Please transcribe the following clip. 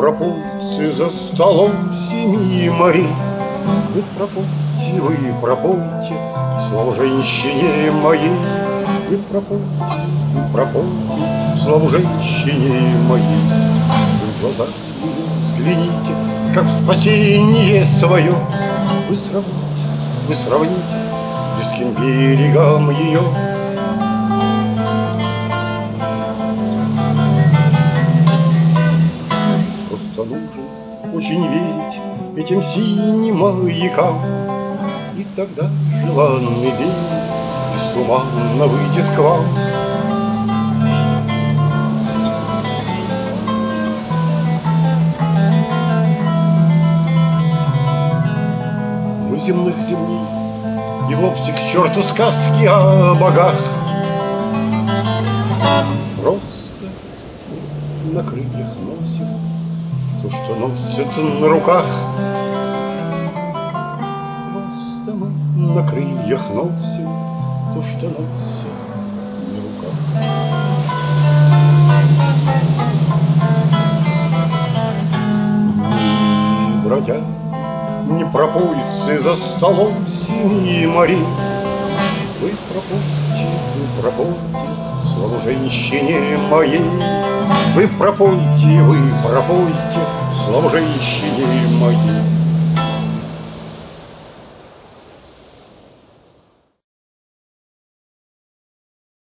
пропойцы за столом семи морей. Вы пропойте, вы пропойте славу женщине моей. Вы пропойте, вы пропойте славу женщине моей. В глаза ее взгляните, как в спасение свое. Вы сравните, вы сравните с близким берегом ее. Нужно очень верить этим синим маякам, И тогда желанный берег из тумана выйдет к вам. У земных землей и вовсе к черту сказки о богах. Просто на крыльях носим то, что носят на руках. Просто мы на крыльях носим то, что носят на руках. Не бродя, не пропойцы за столом семи морей. Вы пропойте, вы пропойте славу женщине моей. Вы пропойте, вы пропойте славу женщине моей.